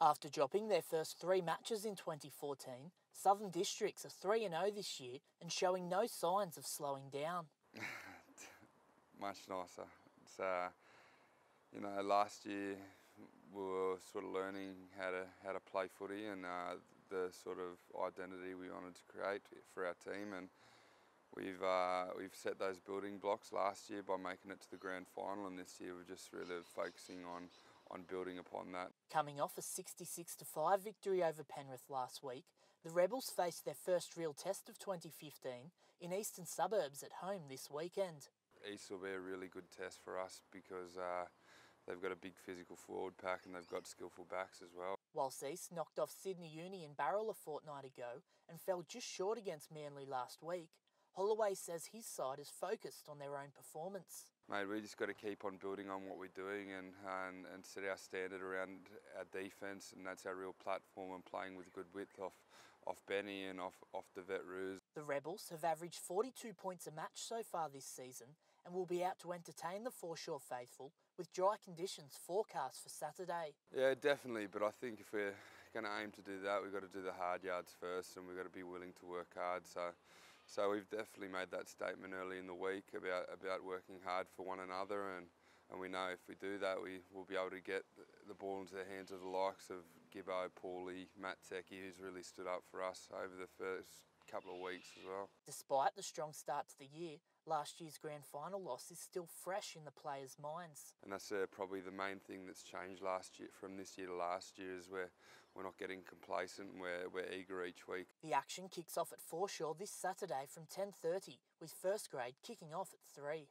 After dropping their first three matches in 2014, Southern Districts are 3 0 this year and showing no signs of slowing down. Much nicer. It's, uh, you know, last year we were sort of learning how to how to play footy and uh, the sort of identity we wanted to create for our team and we've uh, we've set those building blocks last year by making it to the grand final and this year we're just really focusing on on building upon that. Coming off a 66 5 victory over Penrith last week, the Rebels faced their first real test of 2015 in Eastern Suburbs at home this weekend. East will be a really good test for us because uh, they've got a big physical forward pack and they've got skillful backs as well. Whilst East knocked off Sydney Uni and Barrel a fortnight ago and fell just short against Manly last week, Holloway says his side is focused on their own performance. Mate, we just got to keep on building on what we're doing and, and, and set our standard around our defence, and that's our real platform and playing with good width off, off Benny and off, off the vet Roos. The Rebels have averaged 42 points a match so far this season and will be out to entertain the foreshore faithful with dry conditions forecast for Saturday. Yeah, definitely, but I think if we're going to aim to do that, we've got to do the hard yards first and we've got to be willing to work hard. So so we've definitely made that statement early in the week about, about working hard for one another and, and we know if we do that we will be able to get the ball into the hands of the likes of Gibbo, Paulie, Matt Teki who's really stood up for us over the first couple of weeks as well. Despite the strong start to the year, last year's grand final loss is still fresh in the players' minds. And that's uh, probably the main thing that's changed last year from this year to last year is where we're not getting complacent we're, we're eager each week. The action kicks off at Foreshore this Saturday from 10.30 with first grade kicking off at 3.